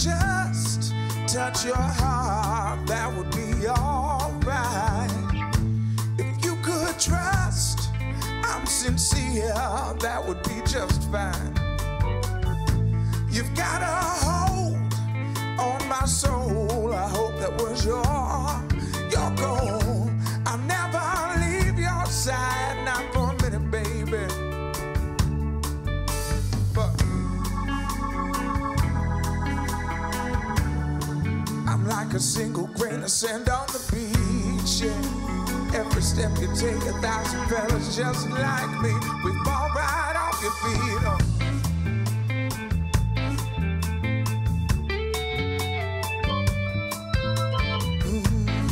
just touch your heart, that would be alright. If you could trust, I'm sincere, that would be just fine. Like a single grain of sand on the beach. Yeah. Every step you take, a thousand fellas just like me. We fall right off your feet. Oh. Mm-hmm.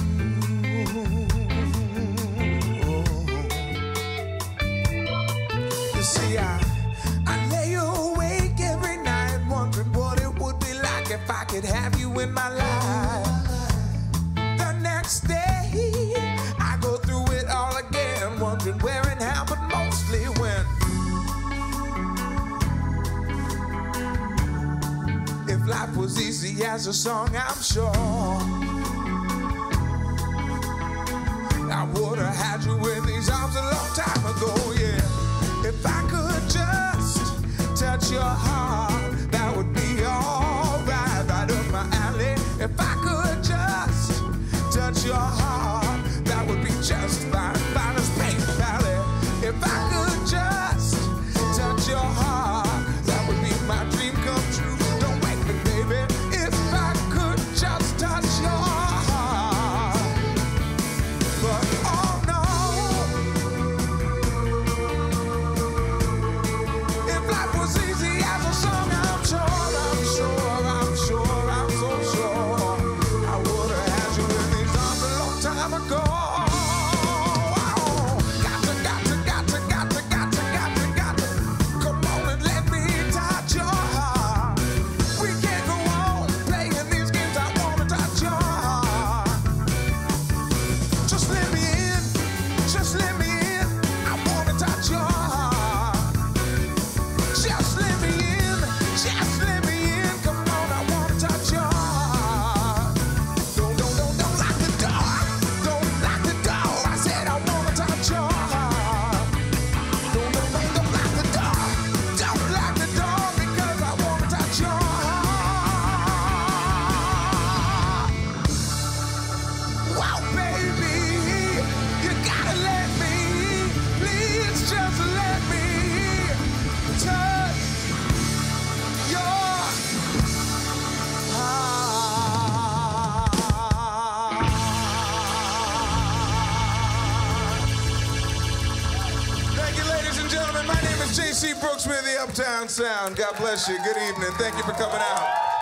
You see, I, I lay awake every night wondering what it would be like if I could have you in my life. Day, I go through it all again, wondering where and how, but mostly when. If life was easy as a song, I'm sure. I would have had you in these arms a long time ago, yeah. If I could just touch your heart, your heart, that would be just fine, fine as paint valley. If I could just let me J.C. Brooks and, the Uptown Sound. God bless you. Good evening. Thank you for coming out.